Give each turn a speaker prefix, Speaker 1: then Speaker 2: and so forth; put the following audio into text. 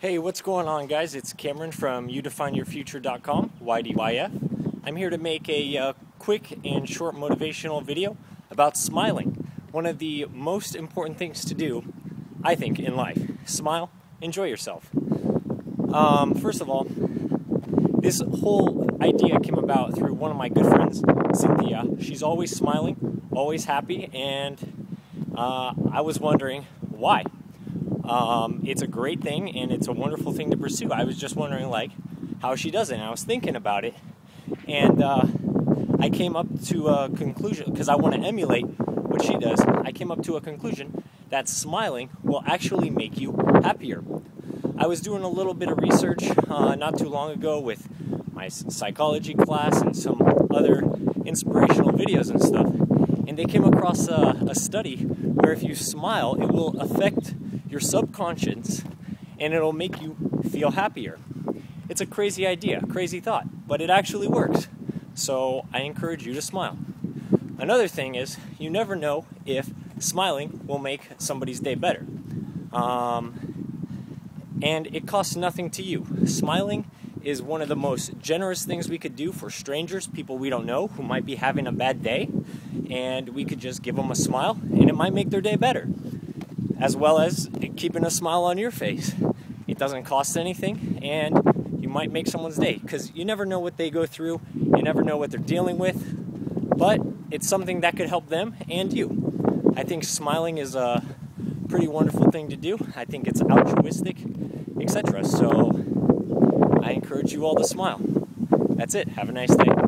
Speaker 1: Hey, what's going on, guys? It's Cameron from YouDefineYourFuture.com, YDYF. I'm here to make a uh, quick and short motivational video about smiling. One of the most important things to do, I think, in life. Smile, enjoy yourself. Um, first of all, this whole idea came about through one of my good friends, Cynthia. She's always smiling, always happy, and uh, I was wondering why. Um, it's a great thing and it's a wonderful thing to pursue. I was just wondering, like, how she does it. And I was thinking about it, and uh, I came up to a conclusion because I want to emulate what she does. I came up to a conclusion that smiling will actually make you happier. I was doing a little bit of research uh, not too long ago with my psychology class and some other inspirational videos and stuff. And they came across a, a study where if you smile, it will affect your subconscious and it'll make you feel happier. It's a crazy idea, crazy thought, but it actually works. So I encourage you to smile. Another thing is, you never know if smiling will make somebody's day better. Um, and it costs nothing to you. Smiling is one of the most generous things we could do for strangers, people we don't know who might be having a bad day, and we could just give them a smile and it might make their day better as well as keeping a smile on your face. It doesn't cost anything, and you might make someone's day because you never know what they go through, you never know what they're dealing with, but it's something that could help them and you. I think smiling is a pretty wonderful thing to do. I think it's altruistic, etc. So I encourage you all to smile. That's it. Have a nice day.